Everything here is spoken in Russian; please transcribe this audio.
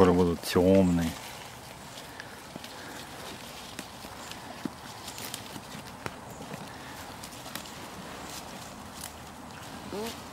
скоро будут темные. Mm-hmm.